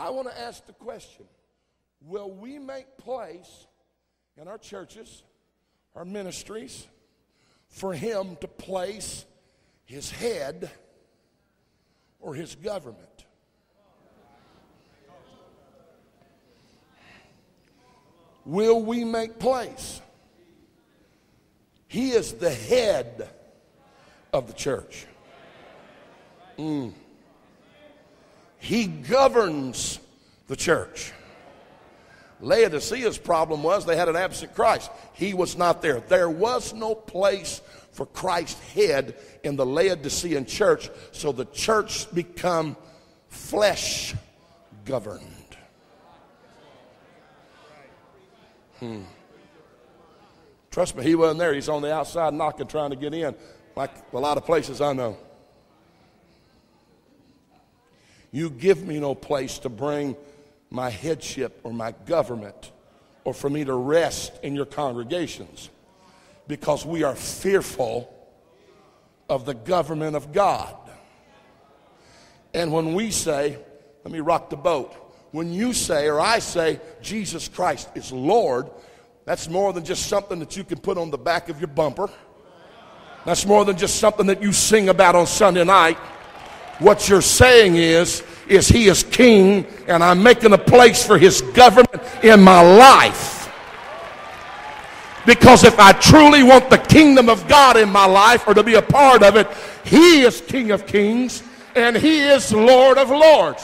I want to ask the question Will we make place in our churches, our ministries, for Him to place His head or His government? Will we make place? He is the head of the church. Mm. He governs the church. Laodicea's problem was they had an absent Christ. He was not there. There was no place for Christ's head in the Laodicean church, so the church become flesh governed. Hmm. Trust me, he wasn't there. He's on the outside knocking, trying to get in, like a lot of places I know. You give me no place to bring my headship or my government or for me to rest in your congregations because we are fearful of the government of God. And when we say, let me rock the boat, when you say or I say Jesus Christ is Lord, that's more than just something that you can put on the back of your bumper. That's more than just something that you sing about on Sunday night. What you're saying is, is he is king and I'm making a place for his government in my life. Because if I truly want the kingdom of God in my life or to be a part of it, he is king of kings and he is lord of lords.